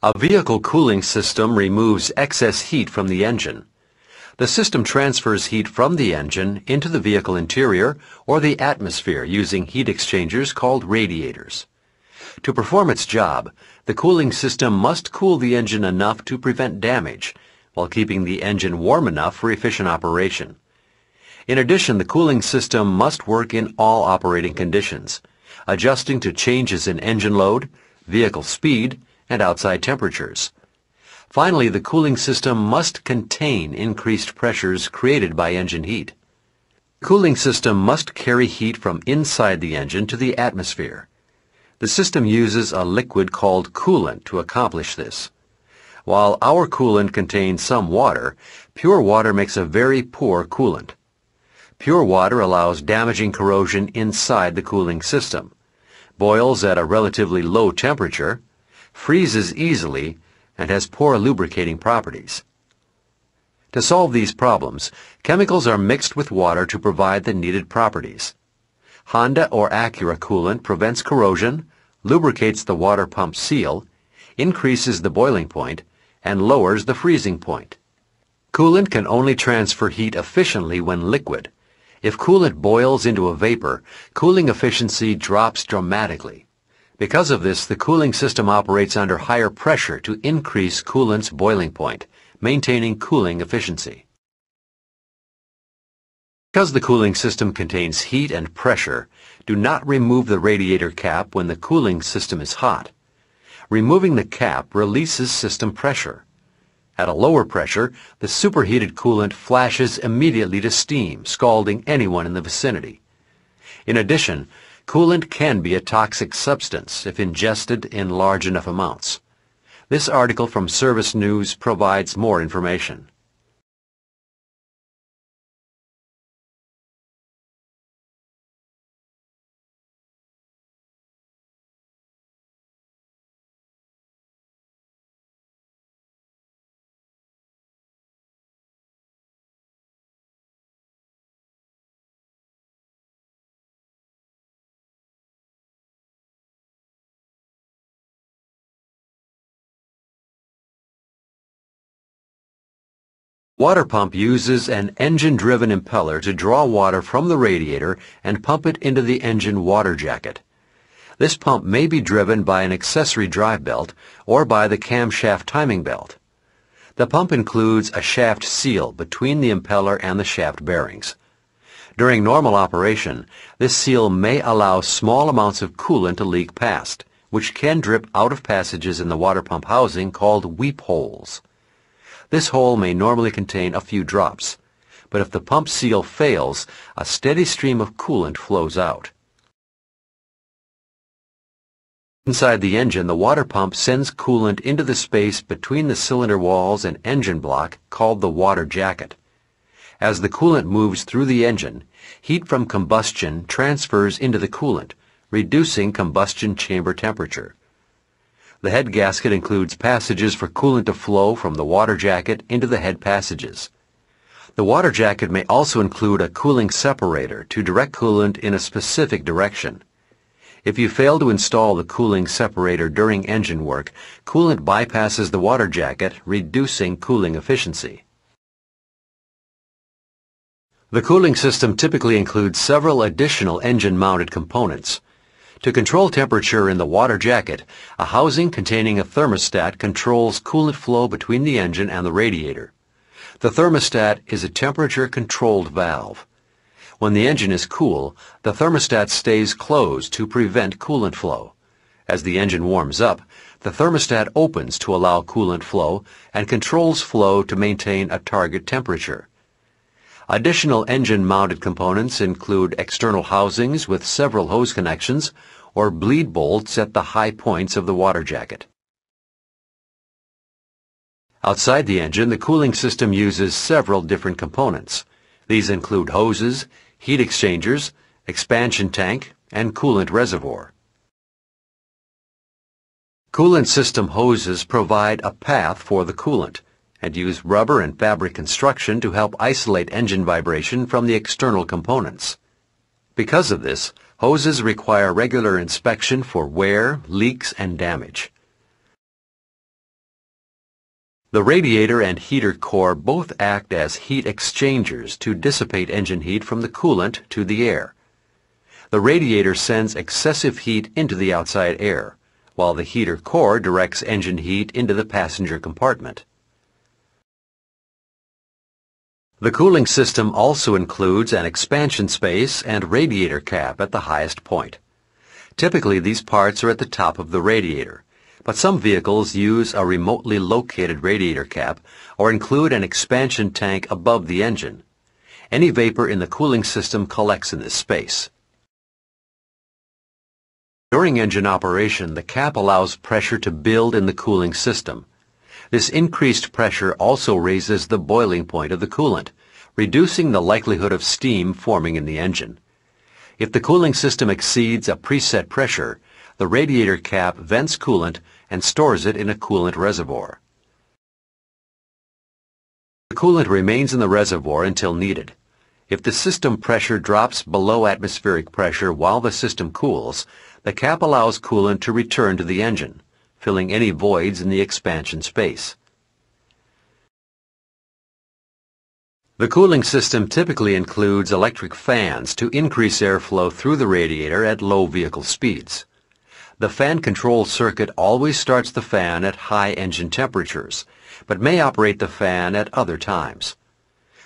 A vehicle cooling system removes excess heat from the engine. The system transfers heat from the engine into the vehicle interior or the atmosphere using heat exchangers called radiators. To perform its job, the cooling system must cool the engine enough to prevent damage while keeping the engine warm enough for efficient operation. In addition, the cooling system must work in all operating conditions, adjusting to changes in engine load, vehicle speed, and outside temperatures. Finally, the cooling system must contain increased pressures created by engine heat. Cooling system must carry heat from inside the engine to the atmosphere. The system uses a liquid called coolant to accomplish this. While our coolant contains some water, pure water makes a very poor coolant. Pure water allows damaging corrosion inside the cooling system, boils at a relatively low temperature, freezes easily, and has poor lubricating properties. To solve these problems, chemicals are mixed with water to provide the needed properties. Honda or Acura coolant prevents corrosion, lubricates the water pump seal, increases the boiling point, and lowers the freezing point. Coolant can only transfer heat efficiently when liquid. If coolant boils into a vapor, cooling efficiency drops dramatically. Because of this, the cooling system operates under higher pressure to increase coolant's boiling point, maintaining cooling efficiency. Because the cooling system contains heat and pressure, do not remove the radiator cap when the cooling system is hot. Removing the cap releases system pressure. At a lower pressure, the superheated coolant flashes immediately to steam, scalding anyone in the vicinity. In addition, Coolant can be a toxic substance if ingested in large enough amounts. This article from Service News provides more information. Water pump uses an engine-driven impeller to draw water from the radiator and pump it into the engine water jacket. This pump may be driven by an accessory drive belt or by the camshaft timing belt. The pump includes a shaft seal between the impeller and the shaft bearings. During normal operation, this seal may allow small amounts of coolant to leak past, which can drip out of passages in the water pump housing called weep holes. This hole may normally contain a few drops, but if the pump seal fails, a steady stream of coolant flows out. Inside the engine, the water pump sends coolant into the space between the cylinder walls and engine block called the water jacket. As the coolant moves through the engine, heat from combustion transfers into the coolant, reducing combustion chamber temperature. The head gasket includes passages for coolant to flow from the water jacket into the head passages. The water jacket may also include a cooling separator to direct coolant in a specific direction. If you fail to install the cooling separator during engine work, coolant bypasses the water jacket, reducing cooling efficiency. The cooling system typically includes several additional engine-mounted components. To control temperature in the water jacket, a housing containing a thermostat controls coolant flow between the engine and the radiator. The thermostat is a temperature-controlled valve. When the engine is cool, the thermostat stays closed to prevent coolant flow. As the engine warms up, the thermostat opens to allow coolant flow and controls flow to maintain a target temperature. Additional engine-mounted components include external housings with several hose connections or bleed bolts at the high points of the water jacket. Outside the engine, the cooling system uses several different components. These include hoses, heat exchangers, expansion tank, and coolant reservoir. Coolant system hoses provide a path for the coolant and use rubber and fabric construction to help isolate engine vibration from the external components. Because of this, hoses require regular inspection for wear, leaks, and damage. The radiator and heater core both act as heat exchangers to dissipate engine heat from the coolant to the air. The radiator sends excessive heat into the outside air, while the heater core directs engine heat into the passenger compartment. The cooling system also includes an expansion space and radiator cap at the highest point. Typically these parts are at the top of the radiator, but some vehicles use a remotely located radiator cap or include an expansion tank above the engine. Any vapor in the cooling system collects in this space. During engine operation, the cap allows pressure to build in the cooling system. This increased pressure also raises the boiling point of the coolant, reducing the likelihood of steam forming in the engine. If the cooling system exceeds a preset pressure, the radiator cap vents coolant and stores it in a coolant reservoir. The coolant remains in the reservoir until needed. If the system pressure drops below atmospheric pressure while the system cools, the cap allows coolant to return to the engine, filling any voids in the expansion space. The cooling system typically includes electric fans to increase airflow through the radiator at low vehicle speeds. The fan control circuit always starts the fan at high engine temperatures, but may operate the fan at other times.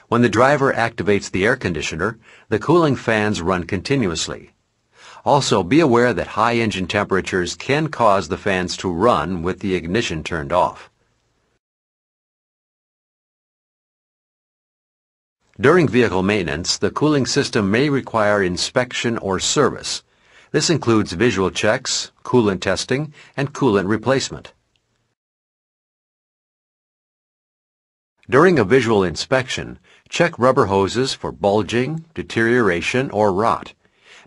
When the driver activates the air conditioner, the cooling fans run continuously, also, be aware that high engine temperatures can cause the fans to run with the ignition turned off. During vehicle maintenance, the cooling system may require inspection or service. This includes visual checks, coolant testing, and coolant replacement. During a visual inspection, check rubber hoses for bulging, deterioration, or rot.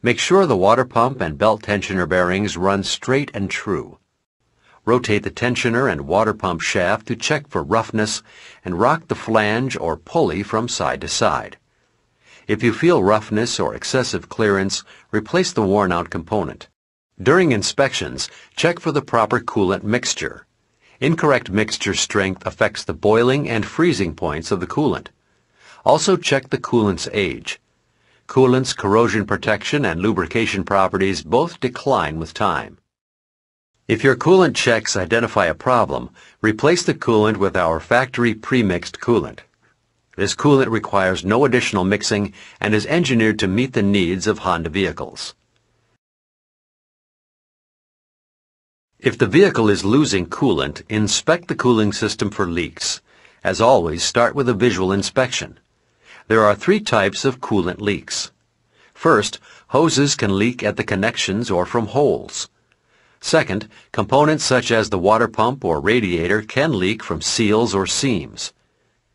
Make sure the water pump and belt tensioner bearings run straight and true. Rotate the tensioner and water pump shaft to check for roughness and rock the flange or pulley from side to side. If you feel roughness or excessive clearance, replace the worn-out component. During inspections, check for the proper coolant mixture. Incorrect mixture strength affects the boiling and freezing points of the coolant. Also check the coolant's age. Coolant's corrosion protection and lubrication properties both decline with time. If your coolant checks identify a problem, replace the coolant with our factory pre-mixed coolant. This coolant requires no additional mixing and is engineered to meet the needs of Honda vehicles. If the vehicle is losing coolant, inspect the cooling system for leaks. As always, start with a visual inspection. There are three types of coolant leaks. First, hoses can leak at the connections or from holes. Second, components such as the water pump or radiator can leak from seals or seams.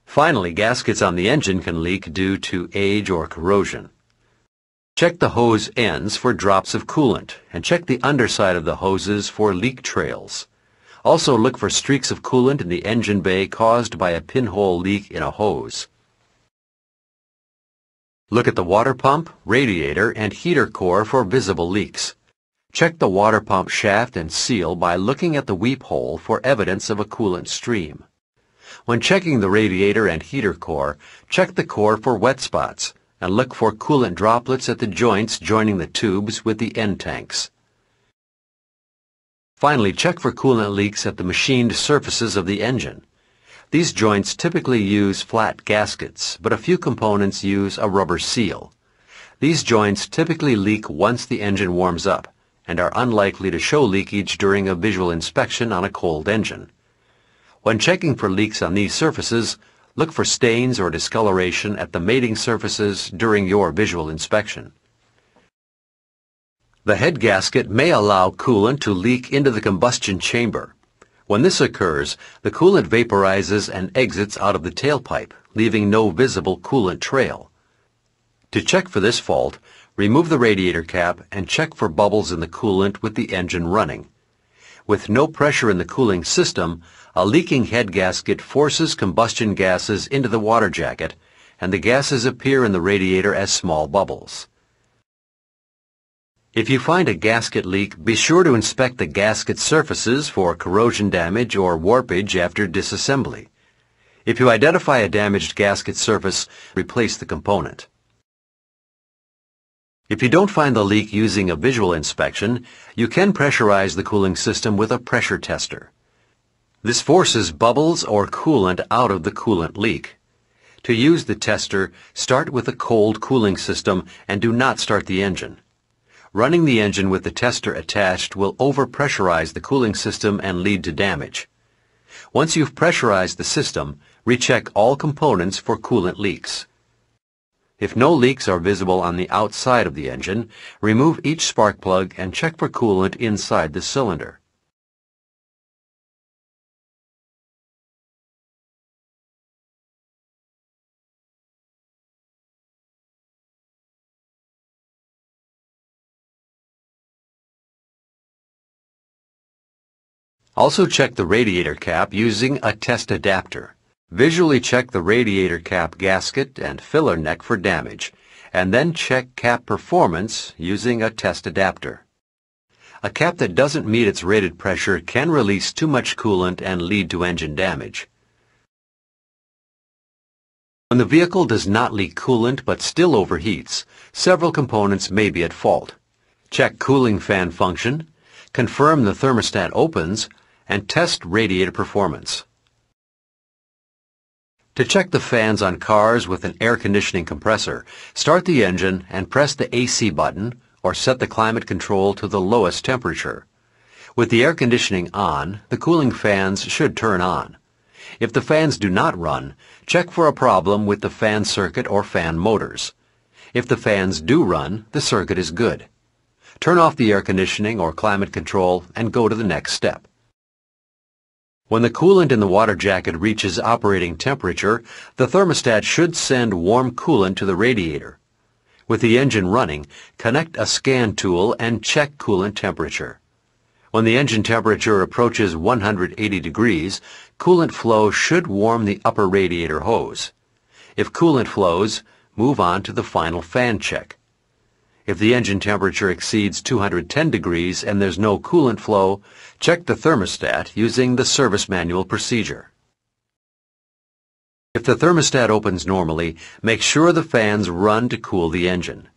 Finally, gaskets on the engine can leak due to age or corrosion. Check the hose ends for drops of coolant and check the underside of the hoses for leak trails. Also look for streaks of coolant in the engine bay caused by a pinhole leak in a hose. Look at the water pump, radiator, and heater core for visible leaks. Check the water pump shaft and seal by looking at the weep hole for evidence of a coolant stream. When checking the radiator and heater core, check the core for wet spots and look for coolant droplets at the joints joining the tubes with the end tanks. Finally, check for coolant leaks at the machined surfaces of the engine. These joints typically use flat gaskets, but a few components use a rubber seal. These joints typically leak once the engine warms up and are unlikely to show leakage during a visual inspection on a cold engine. When checking for leaks on these surfaces, look for stains or discoloration at the mating surfaces during your visual inspection. The head gasket may allow coolant to leak into the combustion chamber. When this occurs, the coolant vaporizes and exits out of the tailpipe, leaving no visible coolant trail. To check for this fault, remove the radiator cap and check for bubbles in the coolant with the engine running. With no pressure in the cooling system, a leaking head gasket forces combustion gases into the water jacket, and the gases appear in the radiator as small bubbles. If you find a gasket leak, be sure to inspect the gasket surfaces for corrosion damage or warpage after disassembly. If you identify a damaged gasket surface, replace the component. If you don't find the leak using a visual inspection, you can pressurize the cooling system with a pressure tester. This forces bubbles or coolant out of the coolant leak. To use the tester, start with a cold cooling system and do not start the engine. Running the engine with the tester attached will overpressurize the cooling system and lead to damage. Once you've pressurized the system, recheck all components for coolant leaks. If no leaks are visible on the outside of the engine, remove each spark plug and check for coolant inside the cylinder. Also check the radiator cap using a test adapter. Visually check the radiator cap gasket and filler neck for damage, and then check cap performance using a test adapter. A cap that doesn't meet its rated pressure can release too much coolant and lead to engine damage. When the vehicle does not leak coolant but still overheats, several components may be at fault. Check cooling fan function, confirm the thermostat opens, and test radiator performance. To check the fans on cars with an air conditioning compressor, start the engine and press the AC button or set the climate control to the lowest temperature. With the air conditioning on, the cooling fans should turn on. If the fans do not run, check for a problem with the fan circuit or fan motors. If the fans do run, the circuit is good. Turn off the air conditioning or climate control and go to the next step. When the coolant in the water jacket reaches operating temperature, the thermostat should send warm coolant to the radiator. With the engine running, connect a scan tool and check coolant temperature. When the engine temperature approaches 180 degrees, coolant flow should warm the upper radiator hose. If coolant flows, move on to the final fan check. If the engine temperature exceeds 210 degrees and there's no coolant flow, check the thermostat using the service manual procedure. If the thermostat opens normally, make sure the fans run to cool the engine.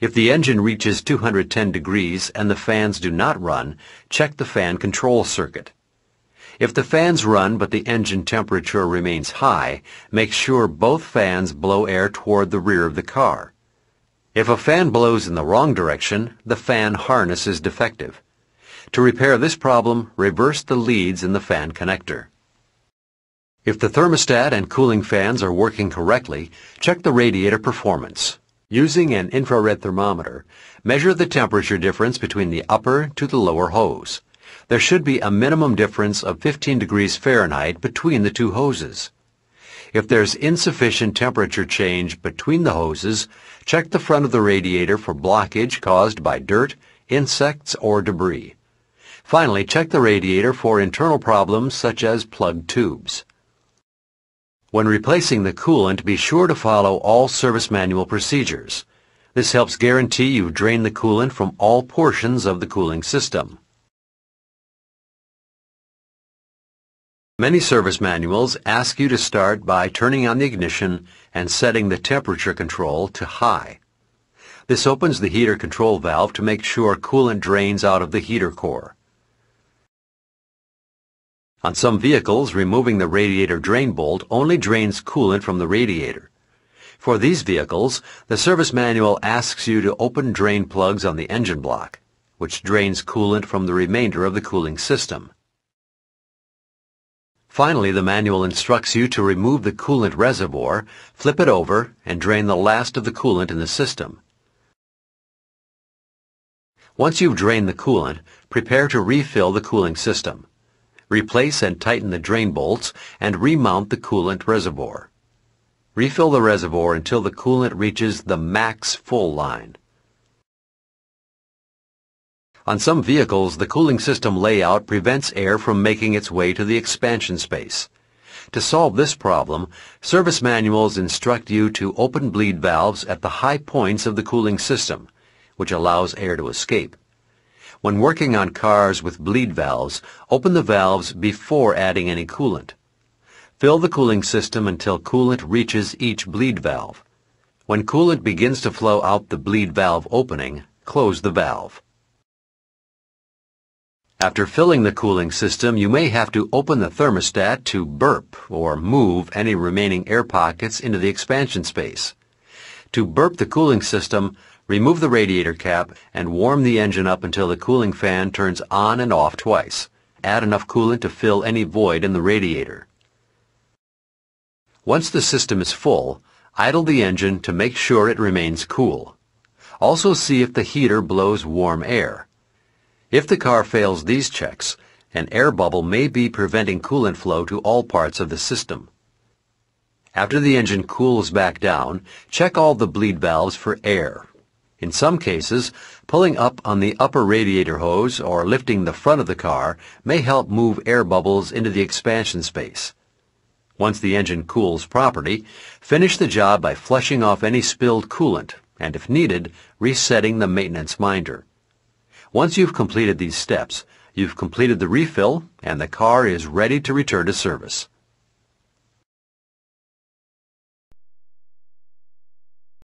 If the engine reaches 210 degrees and the fans do not run, check the fan control circuit. If the fans run but the engine temperature remains high, make sure both fans blow air toward the rear of the car. If a fan blows in the wrong direction, the fan harness is defective. To repair this problem, reverse the leads in the fan connector. If the thermostat and cooling fans are working correctly, check the radiator performance. Using an infrared thermometer, measure the temperature difference between the upper to the lower hose. There should be a minimum difference of 15 degrees Fahrenheit between the two hoses. If there's insufficient temperature change between the hoses, check the front of the radiator for blockage caused by dirt, insects, or debris. Finally, check the radiator for internal problems such as plugged tubes. When replacing the coolant, be sure to follow all service manual procedures. This helps guarantee you've drained the coolant from all portions of the cooling system. Many service manuals ask you to start by turning on the ignition and setting the temperature control to high. This opens the heater control valve to make sure coolant drains out of the heater core. On some vehicles, removing the radiator drain bolt only drains coolant from the radiator. For these vehicles, the service manual asks you to open drain plugs on the engine block, which drains coolant from the remainder of the cooling system. Finally, the manual instructs you to remove the coolant reservoir, flip it over, and drain the last of the coolant in the system. Once you've drained the coolant, prepare to refill the cooling system. Replace and tighten the drain bolts and remount the coolant reservoir. Refill the reservoir until the coolant reaches the max full line. On some vehicles, the cooling system layout prevents air from making its way to the expansion space. To solve this problem, service manuals instruct you to open bleed valves at the high points of the cooling system, which allows air to escape. When working on cars with bleed valves, open the valves before adding any coolant. Fill the cooling system until coolant reaches each bleed valve. When coolant begins to flow out the bleed valve opening, close the valve. After filling the cooling system, you may have to open the thermostat to burp or move any remaining air pockets into the expansion space. To burp the cooling system, remove the radiator cap and warm the engine up until the cooling fan turns on and off twice. Add enough coolant to fill any void in the radiator. Once the system is full, idle the engine to make sure it remains cool. Also see if the heater blows warm air. If the car fails these checks, an air bubble may be preventing coolant flow to all parts of the system. After the engine cools back down, check all the bleed valves for air. In some cases, pulling up on the upper radiator hose or lifting the front of the car may help move air bubbles into the expansion space. Once the engine cools properly, finish the job by flushing off any spilled coolant and, if needed, resetting the maintenance minder. Once you've completed these steps, you've completed the refill and the car is ready to return to service.